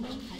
Thank you.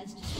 Has destroyed